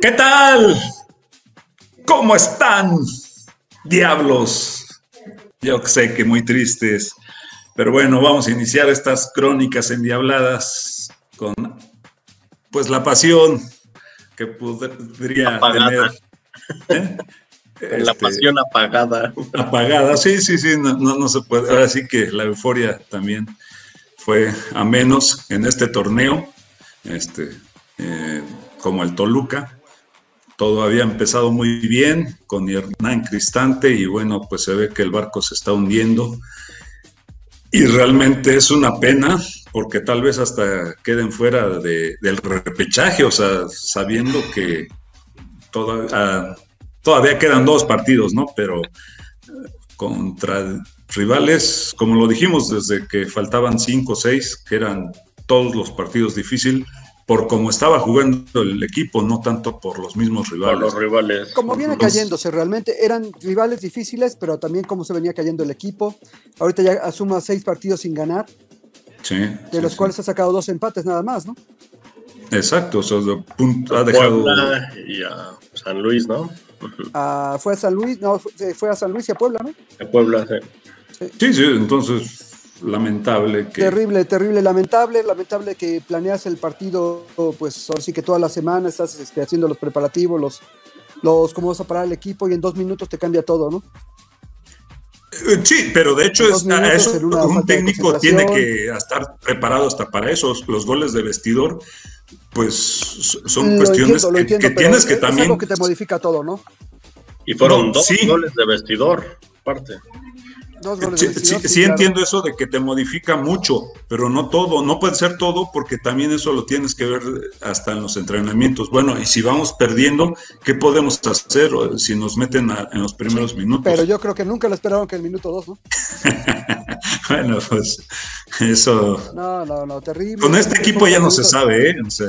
¿Qué tal? ¿Cómo están, diablos? Yo sé que muy tristes, pero bueno, vamos a iniciar estas crónicas endiabladas con pues la pasión que podría Apagada. tener. ¿eh? La Este, pasión apagada. apagada, sí, sí, sí, no, no, no se puede. Ahora sí que la euforia también fue a menos en este torneo, este, eh, como el Toluca. Todo había empezado muy bien con Hernán Cristante y bueno, pues se ve que el barco se está hundiendo. Y realmente es una pena porque tal vez hasta queden fuera de- del repechaje, o sea, sabiendo que ah, todavía quedan dos partidos, ¿no? Pero eh, contra rivales, como lo dijimos, desde que faltaban cinco o seis, que eran todos los partidos difíciles, por cómo estaba jugando el equipo, no tanto por los mismos Por rivales. los rivales. Como viene cayéndose, realmente eran rivales difíciles, pero también cómo se venía cayendo el equipo. Ahorita ya asuma seis partidos sin ganar, Sí, de sí, los sí. cuales ha sacado dos empates nada más, ¿no? Exacto, o sea, ha dejado. Puebla y a San Luis, ¿no? Ah, fue a San Luis, no, fue a San Luis y a Puebla, ¿no? De Puebla, sí. Sí, sí, entonces lamentable que. Terrible, terrible, lamentable, lamentable que planeas el partido, pues ahora sí que toda la semana estás este, haciendo los preparativos, los, los cómo vas a parar el equipo y en dos minutos te cambia todo, ¿no? Eh, Sí, pero de hecho es, a eso un técnico tiene que estar preparado hasta para eso. Los goles de vestidor, pues son Lo cuestiones entiendo, que, entiendo, que pero tienes que es también. algo que te modifica todo, ¿no? Y fueron No, dos sí. goles de vestidor, aparte. Dos goles Sí, de sí- claro. entiendo eso de que te modifica mucho, pero no todo, no puede ser todo porque también eso lo tienes que ver hasta en los entrenamientos. Bueno, y si vamos perdiendo, ¿qué podemos hacer si nos meten a- en los primeros minutos? Pero yo creo que nunca lo esperaron que el minuto dos, ¿no? bueno, pues eso... No, no, no, terrible. Con este Es equipo ya no se sabe, ¿eh? O sea,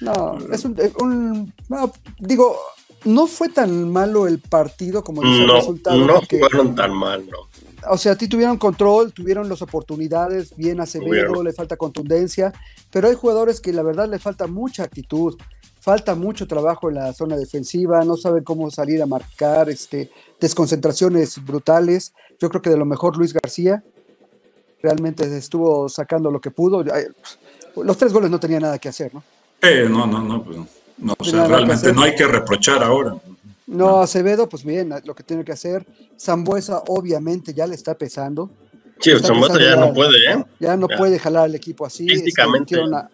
No, es un, eh, un- no, digo, no fue tan malo el partido como dice el No, resultado. no porque, fueron tan mal, ¿no? O sea, ti tuvieron control, tuvieron las oportunidades, bien Acevedo, le falta contundencia, pero hay jugadores que la verdad le falta mucha actitud, falta mucho trabajo en la zona defensiva, no saben cómo salir a marcar, este, desconcentraciones brutales. Yo creo que de lo mejor Luis García realmente estuvo sacando lo que pudo. Ay, Los tres goles no tenía nada que hacer, ¿no? eh, no, no, no, pues, no, o Tenía sea, realmente no hay que reprochar ahora. No, Acevedo, pues bien, lo que tiene que hacer. Zambuesa, obviamente, ya le está pesando. Sí, Zambuesa ya empezando no puede, ¿eh? Ya no Ya. puede jalar al equipo así. este, Físicamente. metieron a,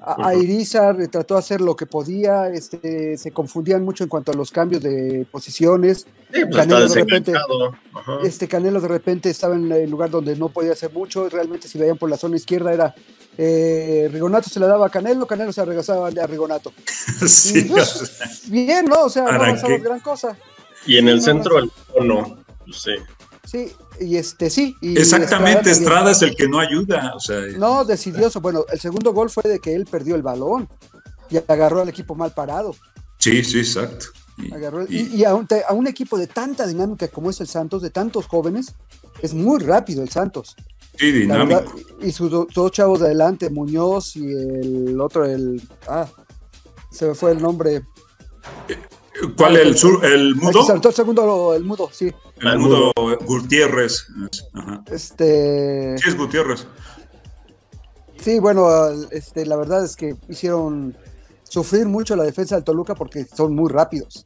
a, a Irizar, trató de hacer lo que podía. Este, se confundían mucho en cuanto a los cambios de posiciones. Sí, pues Canelo de repente-. Este Canelo de repente estaba en el lugar donde no podía hacer mucho. y Realmente, si veían por la zona izquierda, era eh, Rigonato se le daba a Canelo, Canelo se regresaba a Rigonato. Sí, Y, pues, bien, ¿no? O sea, no ¿Para avanzamos qué? gran cosa. Y en el centro, no, el. Sí, y este sí. y Exactamente. Estrada es el que no ayuda. O sea, No, decidioso. Bueno, el segundo gol fue de que él perdió el balón y agarró al equipo mal parado. sí, sí, exacto. Y- Agarró- y- y y a, un, te- a un equipo de tanta dinámica como es el Santos, de tantos jóvenes, es muy rápido el Santos. sí, dinámico. verdad, y sus do- dos chavos de adelante, Muñoz y el otro, el. Ah, se me fue el nombre. ¿Cuál el sur, el El mudo? que saltó el segundo, el mudo, sí. El El mudo Gutiérrez. Ajá. Este. Sí, es Gutiérrez. Sí, bueno, este, la verdad es que hicieron sufrir mucho la defensa del Toluca porque son muy rápidos.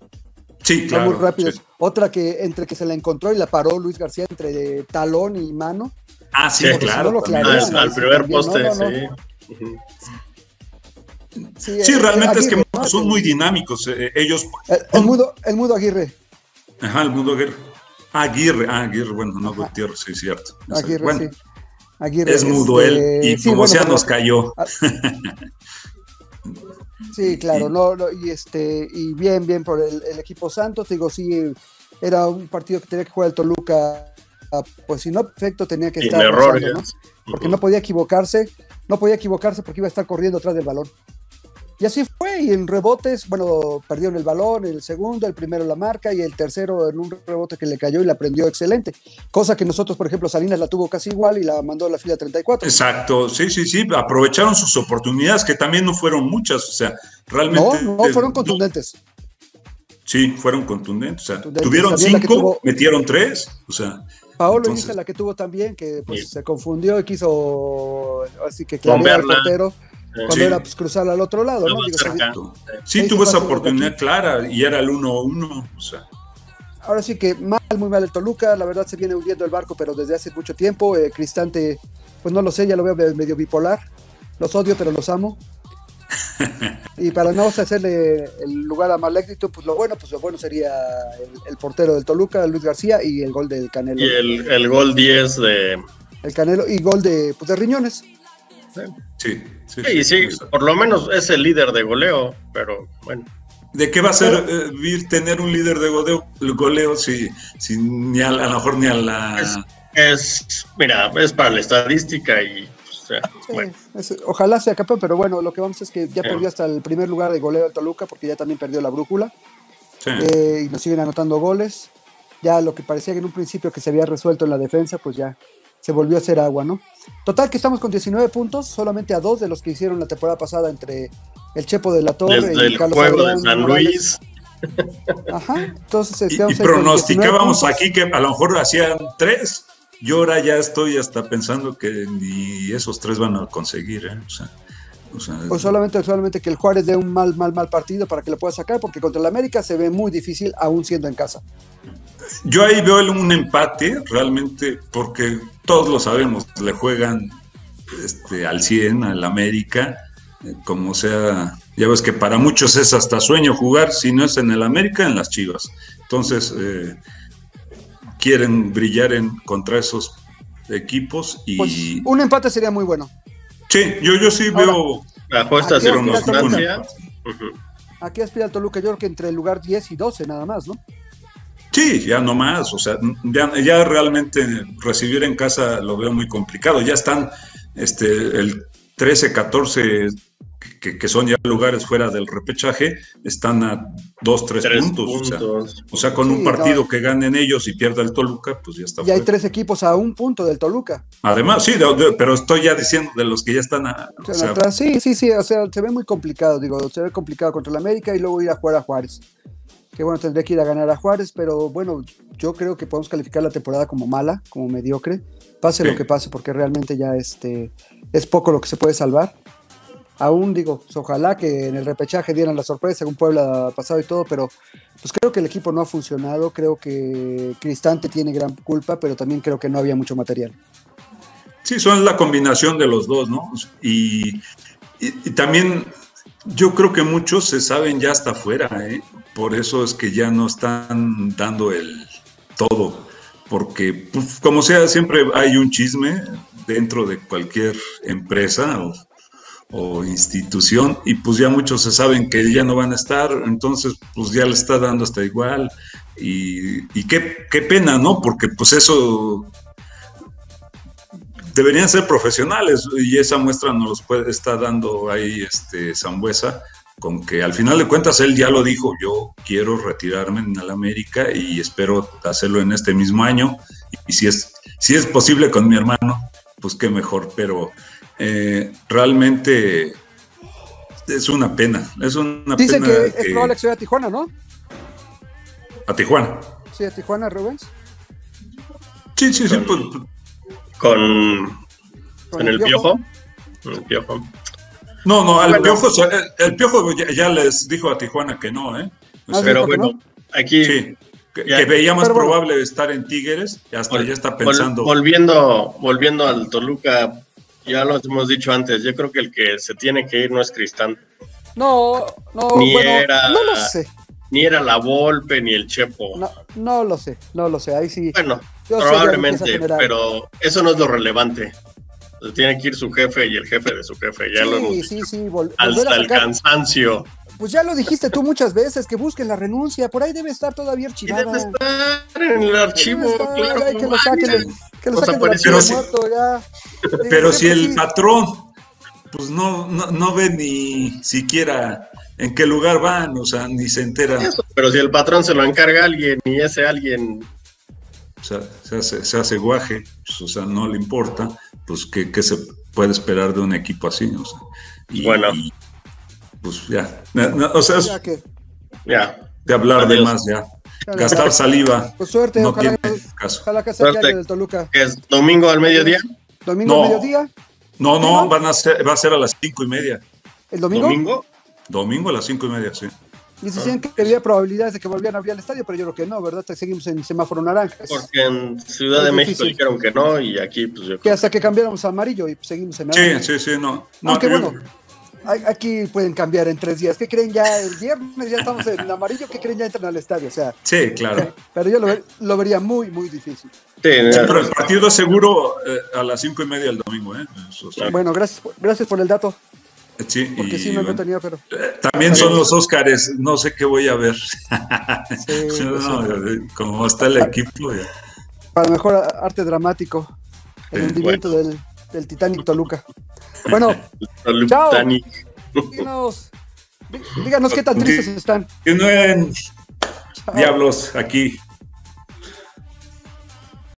Sí, Son claro. muy rápidos. sí. Otra que entre que se la encontró y la paró Luis García entre de talón y mano. Ah, sí, claro. si no lo también. clarean, Al, primer también, poste, no, no, no. sí. Sí, Sí, eh, realmente es que son muy dinámicos. eh, ellos. El, el mudo, el mudo Aguirre. Ajá, el mudo Aguirre. Ah, Aguirre, ah, Aguirre, bueno, no. Gutiérrez, sí, cierto. Aguirre, bueno, sí. Aguirre, es mudo este, él. Y sí, como bueno, sea, nos cayó. Sí, claro, no, no, y este, y bien, bien por el, el equipo Santos, digo, sí, era un partido que tenía que jugar el Toluca, ah, pues si no perfecto tenía que estar rozando, ¿no? porque no podía equivocarse, no podía equivocarse porque iba a estar corriendo atrás del balón. Y así fue, y en rebotes, bueno, perdieron el balón, el segundo, el primero la marca y el tercero en un rebote que le cayó y la prendió excelente. Cosa que nosotros, por ejemplo, Salinas la tuvo casi igual y la mandó a la fila 34. Exacto, sí, sí, sí, aprovecharon sus oportunidades, que también no fueron muchas, o sea, realmente... No, no fueron contundentes. Sí, fueron contundentes, o sea, tuvieron cinco, metieron tres, o sea... Paolo entonces... la que tuvo también, que pues, se confundió y quiso así que clarear el portero cuando era pues, cruzar al otro lado, ¿no? Digo, sí, tuvo esa oportunidad clara y era el 1-1. O sea. Ahora sí que mal, muy mal el Toluca, la verdad se viene hundiendo el barco, pero desde hace mucho tiempo. Eh, Cristante, pues no lo sé, ya lo veo medio bipolar. Los odio, pero los amo. y para no hacerle el lugar a Malécrito, pues lo bueno, pues lo bueno sería el, portero del Toluca, Luis García, y el gol del Canelo. Y el, el gol 10 de. El Canelo y gol de, pues, de Riñones. Sí, sí, sí, sí, por lo menos es el líder de goleo, pero bueno. ¿De qué va a ser eh, tener un líder de goleo, goleo si, si ni a, lo mejor ni a la... Es, mira, es para la estadística y... bueno. ojalá sea capaz, pero bueno, lo que vamos es que ya perdió hasta el primer lugar de goleo el Toluca porque ya también perdió la brújula. Eh, y nos siguen anotando goles. Ya lo que parecía que en un principio que se había resuelto en la defensa, pues ya se volvió a hacer agua, ¿no? Total que estamos con 19 puntos, solamente a dos de los que hicieron la temporada pasada entre el Chepo de la Torre y el Carlos juego de San Luis. Ajá, entonces y, y pronosticábamos aquí que a lo mejor hacían tres. Yo ahora ya estoy hasta pensando que ni esos tres van a conseguir, ¿eh? O sea, o sea, solamente, solamente que el Juárez dé un mal, mal, mal partido para que lo pueda sacar, porque contra el América se ve muy difícil, aún siendo en casa. Yo ahí veo un empate, realmente, porque todos lo sabemos, le juegan este, al 100 al América, eh, como sea, ya ves que para muchos es hasta sueño jugar, si no es en el América, en las Chivas. Entonces, eh, quieren brillar en, contra esos equipos y... Pues, un empate sería muy bueno. Sí, yo, yo sí veo... La apuesta Aquí aspira el Toluca, yo creo que entre el lugar 10 y 12 nada más, ¿no? Sí, ya no más, o sea, ya, realmente recibir en casa lo veo muy complicado. Ya están este, el 13, 14, que, son ya lugares fuera del repechaje, están a 2, 3, puntos. O, sea, con un partido que ganen ellos y pierda el Toluca, pues ya está. Y hay tres equipos a un punto del Toluca. Además, sí, pero estoy ya diciendo de los que ya están a, Sí, sí, sí, o sea, se ve muy complicado, digo, se ve complicado contra el América y luego ir a jugar a Juárez que bueno, tendría que ir a ganar a Juárez, pero bueno, yo creo que podemos calificar la temporada como mala, como mediocre, pase lo que pase, porque realmente ya este, es poco lo que se puede salvar. Aún digo, pues, ojalá que en el repechaje dieran la sorpresa, según Puebla pasado y todo, pero pues creo que el equipo no ha funcionado, creo que Cristante tiene gran culpa, pero también creo que no había mucho material. Sí, son la combinación de los dos, ¿no? y, y también yo creo que muchos se saben ya hasta afuera, ¿eh? por eso es que ya no están dando el todo, porque pues, como sea, siempre hay un chisme dentro de cualquier empresa o, institución y pues ya muchos se saben que ya no van a estar, entonces pues ya le está dando hasta igual y, qué, qué pena, ¿no? Porque pues eso deberían ser profesionales y esa muestra nos puede, está dando ahí este Zambuesa, con que al final de cuentas él ya lo dijo, yo quiero retirarme en el América y espero hacerlo en este mismo año y si es, si es posible con mi hermano, pues qué mejor, pero eh, realmente es una pena, es una Dicen que, es probable que sea a Tijuana, ¿no? A Tijuana. Sí, a Tijuana, Rubens. Sí, sí, sí, pues, con, ¿Con el, piojo? El piojo. No, no, el piojo, el, piojo ya, les dijo a Tijuana que no, ¿eh? Ah, pero bueno, aquí. Sí, que, veía más probable estar en Tigres, y hasta ya está pensando. Volviendo, volviendo al Toluca, ya lo hemos dicho antes, yo creo que el que se tiene que ir no es Cristán. No, no, ni era, no lo sé. Ni era la Volpe, ni el Chepo. No, no lo sé, no lo sé, ahí sí. Bueno, Probablemente, pero eso no es lo relevante. Tiene que ir su jefe y el jefe de su jefe. Ya lo sí, sí, hasta el cansancio. Pues ya lo dijiste tú muchas veces, que busquen la renuncia. Por ahí debe estar todavía archivada. Debe estar en el archivo, claro. que lo saquen, que lo saquen del muerto, ya. Pero si el patrón pues no, no, no ve ni siquiera en qué lugar van, o sea, ni se entera. pero si el patrón se lo encarga a alguien y ese alguien... O sea, se hace, se hace guaje, pues, o sea, no le importa, pues ¿qué, ¿qué, se puede esperar de un equipo así? O sea, y, bueno. Pues ya, o sea, Ya que, Ya. de hablar de más ya. Gastar saliva. pues suerte, No ojalá, tiene caso. ojalá que sea Suerte. el del Toluca. ¿Qué es domingo al mediodía? Domingo No. mediodía, No, ¿No? no, van a ser, va a ser a las cinco y media. el domingo. ¿Domingo? Domingo a las cinco y media, sí. Y se decían que había probabilidades de que volvieran a abrir el estadio, pero yo creo que no, ¿verdad? Seguimos en semáforo naranja. Es- Porque en Ciudad de Es México difícil. dijeron que no y aquí pues yo Que creo hasta que cambiáramos a amarillo y seguimos en Sí, naranja. sí, sí, no. no Aunque yo- bueno, aquí pueden cambiar en tres días. ¿Qué creen ya el viernes? Ya estamos en amarillo. ¿Qué creen ya entran al estadio? O sea, Sí, claro. pero yo lo, ve- lo vería muy, muy difícil. Sí, pero el partido es seguro eh, a las cinco y media del domingo, ¿eh? Eso sí. Bueno, gracias, por- gracias por el dato, Sí, porque y, sí me bueno, lo tenía, pero eh, también son los Óscares, no sé qué voy a ver. Sí, No, eh, como está el equipo, ya. para mejor arte dramático, el Sí, hundimiento del, del Titanic Toluca. Bueno, Chao. Díganos, dí- díganos qué tan tristes están. Que no Chao. diablos aquí.